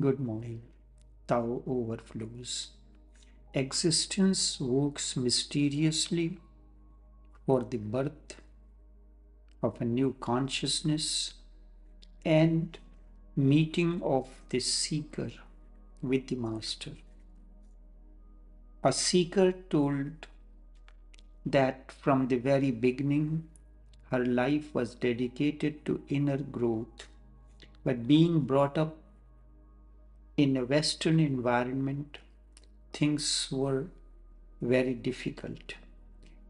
Good morning. Tao overflows. Existence works mysteriously for the birth of a new consciousness and meeting of the seeker with the master. A seeker told that from the very beginning her life was dedicated to inner growth, but being brought up in a Western environment, things were very difficult.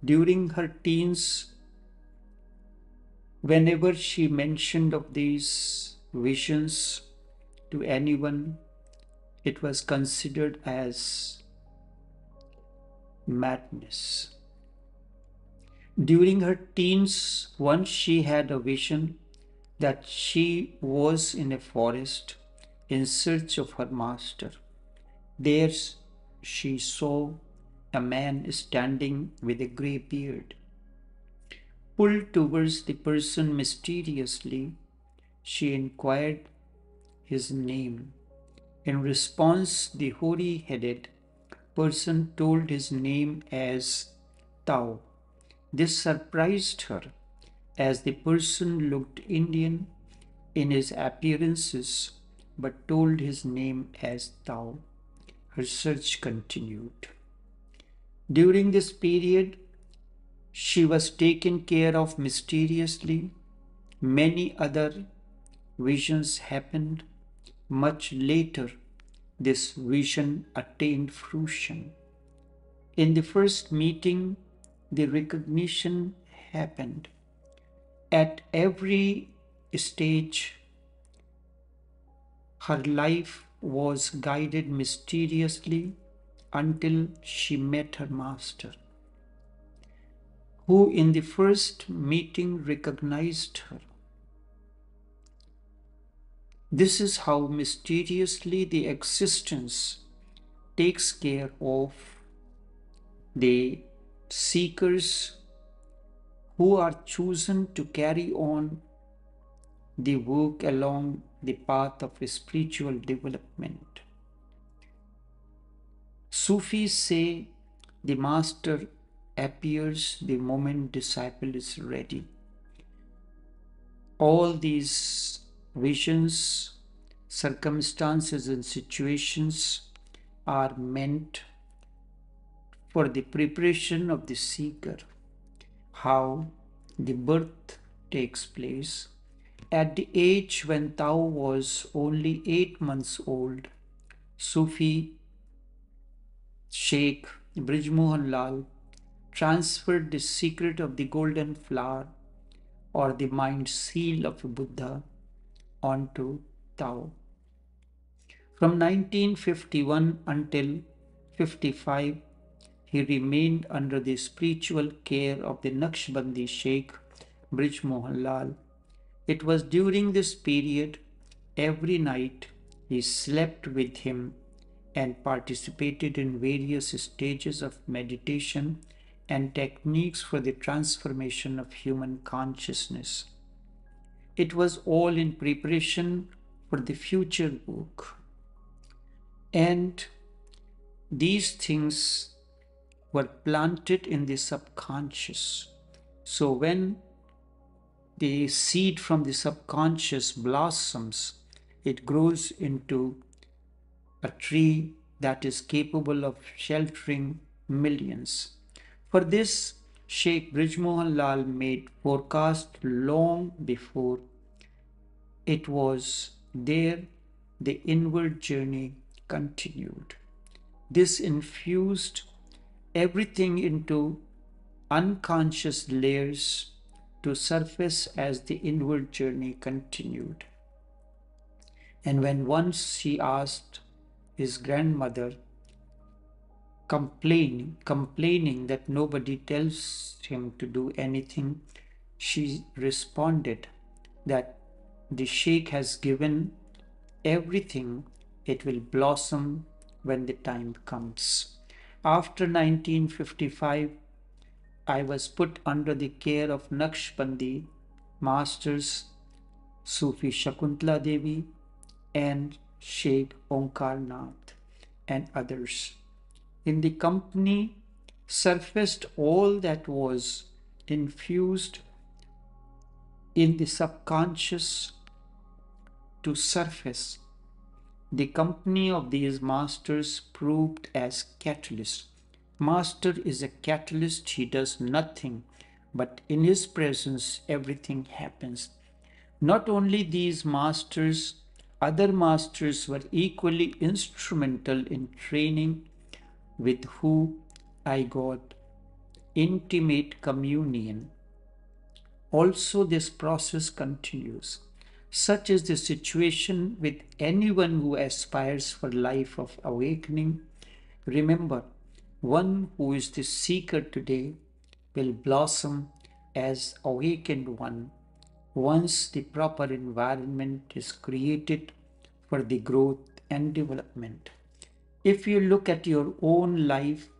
During her teens, whenever she mentioned of these visions to anyone, it was considered as madness. During her teens, once she had a vision that she was in a forest in search of her master. There she saw a man standing with a grey beard. Pulled towards the person mysteriously, she inquired his name. In response, the hoary headed person told his name as Tao. This surprised her, as the person looked Indian in his appearances but told his name as Tao. Her search continued. During this period, she was taken care of mysteriously. Many other visions happened. Much later, this vision attained fruition. In the first meeting, the recognition happened. At every stage, her life was guided mysteriously until she met her master, who in the first meeting recognized her. This is how mysteriously the existence takes care of the seekers who are chosen to carry on the work along the path of spiritual development. Sufis say the master appears the moment disciple is ready. All these visions, circumstances, and situations are meant for the preparation of the seeker, how the birth takes place at the age when Tao was only eight months old, Sufi Sheikh Brijmohan Lal transferred the secret of the golden flower or the mind seal of Buddha onto Tao. From 1951 until 55, he remained under the spiritual care of the Naqshbandi Sheikh Brijmohan Lal it was during this period, every night, he slept with him and participated in various stages of meditation and techniques for the transformation of human consciousness. It was all in preparation for the future book. And these things were planted in the subconscious. So when the seed from the subconscious blossoms, it grows into a tree that is capable of sheltering millions. For this, Sheikh Brijmohan Lal made forecast long before it was there the inward journey continued. This infused everything into unconscious layers to surface as the inward journey continued. And when once he asked his grandmother, complaining, complaining that nobody tells him to do anything, she responded that the Sheikh has given everything, it will blossom when the time comes. After 1955, I was put under the care of Naqshbandi masters Sufi Shakuntala Devi and Sheikh Onkar Nath, and others. In the company surfaced all that was infused in the subconscious to surface. The company of these masters proved as catalyst. Master is a catalyst, he does nothing, but in his presence everything happens. Not only these masters, other masters were equally instrumental in training with who I got intimate communion. Also, this process continues. Such is the situation with anyone who aspires for life of awakening. Remember, one who is the seeker today will blossom as awakened one once the proper environment is created for the growth and development. If you look at your own life,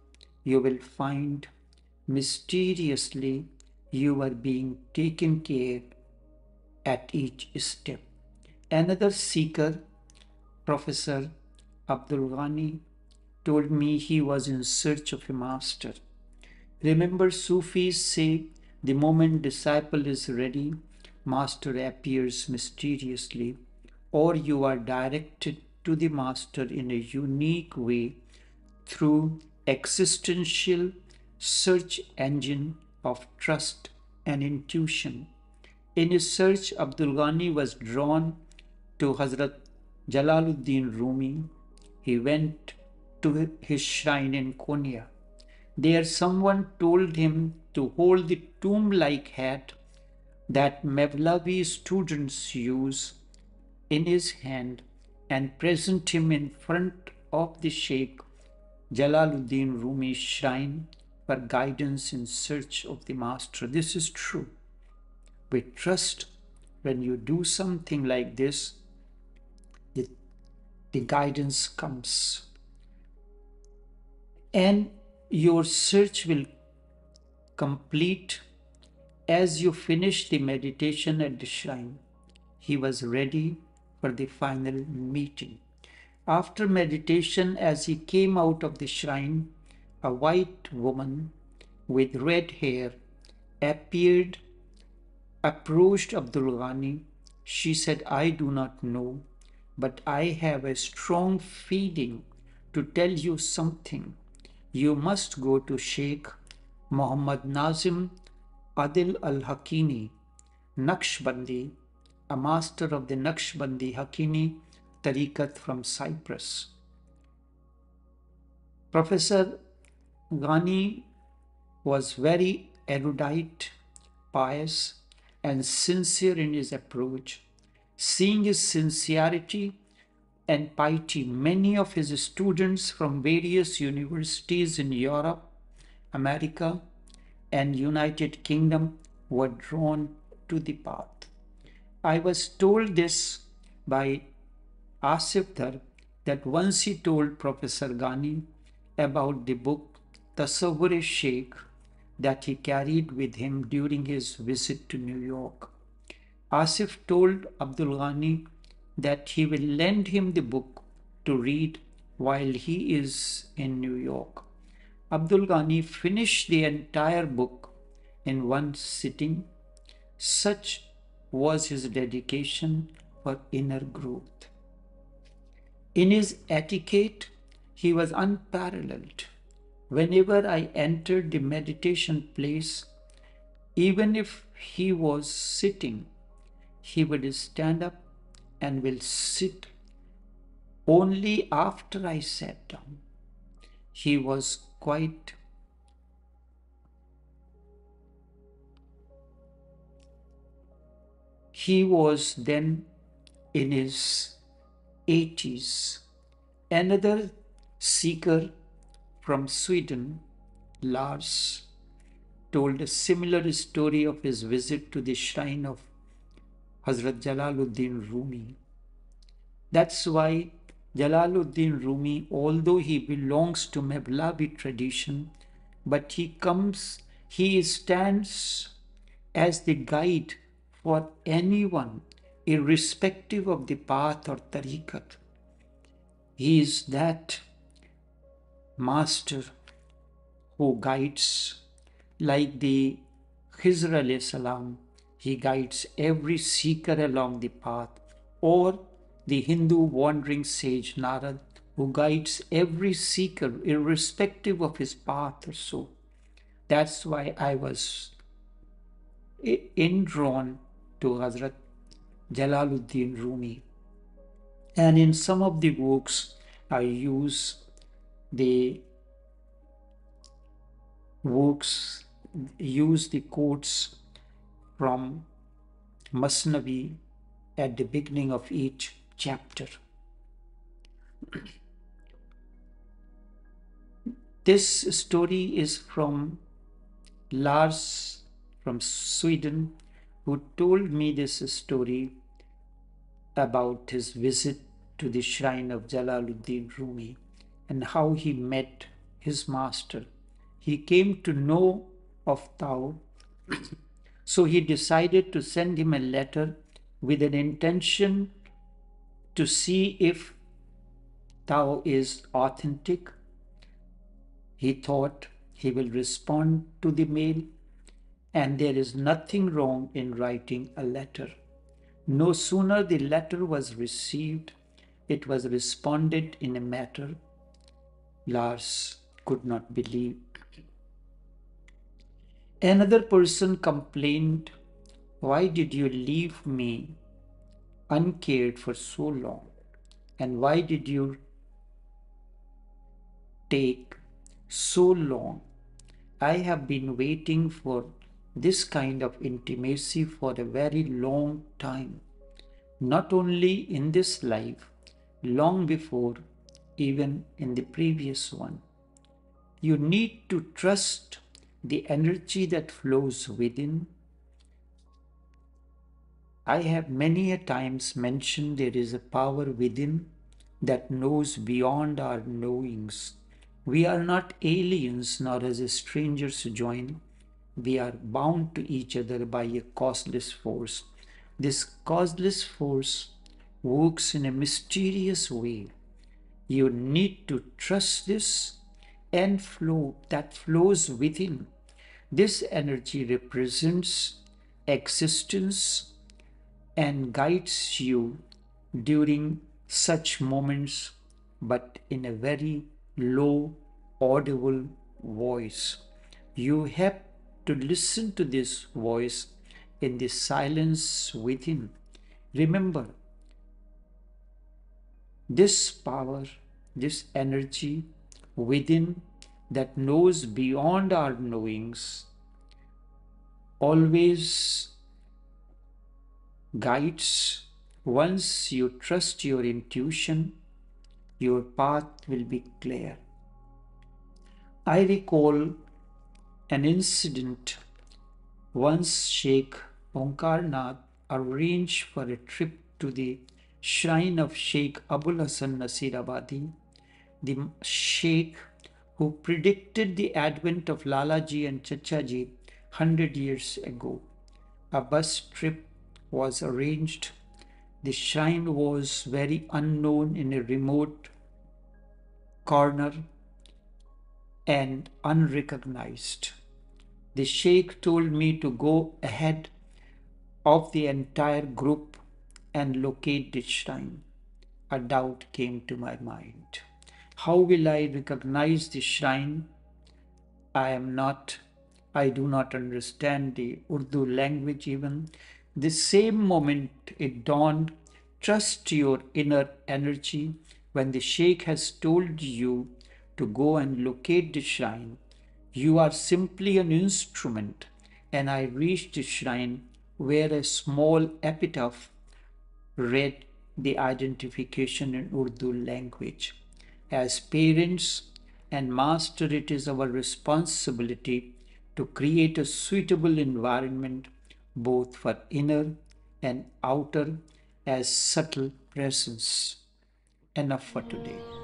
you will find mysteriously you are being taken care at each step. Another seeker, Professor Abdul Ghani, told me he was in search of a master. Remember, Sufis say the moment disciple is ready, master appears mysteriously, or you are directed to the master in a unique way through existential search engine of trust and intuition. In his search, Abdul Ghani was drawn to Hazrat Jalaluddin Rumi. He went to his shrine in Konya. There, someone told him to hold the tomb like hat that Mevlavi students use in his hand and present him in front of the Sheikh Jalaluddin Rumi's shrine for guidance in search of the Master. This is true. We trust when you do something like this, the, the guidance comes. And your search will complete as you finish the meditation at the shrine. He was ready for the final meeting. After meditation, as he came out of the shrine, a white woman with red hair appeared, approached Abdul Ghani. She said, I do not know, but I have a strong feeling to tell you something. You must go to Sheikh Muhammad Nazim Adil al Haqqani, Naqshbandi, a master of the Naqshbandi Haqqani tariqat from Cyprus. Professor Ghani was very erudite, pious, and sincere in his approach. Seeing his sincerity and piety, many of his students from various universities in Europe, America, and United Kingdom were drawn to the path. I was told this by Asif Dhar that once he told Professor Ghani about the book Tasawwur Sheikh that he carried with him during his visit to New York. Asif told Abdul Ghani that he will lend him the book to read while he is in New York. Abdul Ghani finished the entire book in one sitting. Such was his dedication for inner growth. In his etiquette, he was unparalleled. Whenever I entered the meditation place, even if he was sitting, he would stand up and will sit only after I sat down. He was quite he was then in his 80s. Another seeker from Sweden, Lars, told a similar story of his visit to the shrine of Hazrat Jalaluddin Rumi. That's why Jalaluddin Rumi, although he belongs to Mevlavi tradition, but he comes, he stands as the guide for anyone irrespective of the path or tariqat. He is that master who guides like the Khizr salam, he guides every seeker along the path, or the Hindu wandering sage Narad, who guides every seeker irrespective of his path or so. That's why I was indrawn to Hazrat Jalaluddin Rumi. And in some of the works, I use the works, use the quotes from Masnavi at the beginning of each chapter. this story is from Lars from Sweden who told me this story about his visit to the shrine of Jalaluddin Rumi and how he met his master. He came to know of Tao, so he decided to send him a letter with an intention to see if Tao is authentic. He thought he will respond to the mail and there is nothing wrong in writing a letter. No sooner the letter was received, it was responded in a matter Lars could not believe. Another person complained, Why did you leave me uncared for so long? And why did you take so long? I have been waiting for this kind of intimacy for a very long time, not only in this life, long before, even in the previous one. You need to trust the energy that flows within. I have many a times mentioned there is a power within that knows beyond our knowings. We are not aliens nor as strangers join we are bound to each other by a causeless force. This causeless force works in a mysterious way. You need to trust this and flow that flows within. This energy represents existence and guides you during such moments, but in a very low, audible voice. You have to listen to this voice in the silence within. Remember, this power, this energy within that knows beyond our knowings always guides. Once you trust your intuition, your path will be clear. I recall an incident. Once Sheikh Nath arranged for a trip to the shrine of Sheikh Abul Hasan Nasirabadi, the Sheikh who predicted the advent of Lalaji and Chachaji hundred years ago. A bus trip was arranged. The shrine was very unknown in a remote corner and unrecognized. The Sheikh told me to go ahead of the entire group and locate the shrine. A doubt came to my mind. How will I recognize the shrine? I am not, I do not understand the Urdu language even. The same moment it dawned, trust your inner energy when the Sheikh has told you to go and locate the shrine. You are simply an instrument. And I reached the shrine where a small epitaph read the identification in Urdu language. As parents and master, it is our responsibility to create a suitable environment both for inner and outer as subtle presence. Enough for today.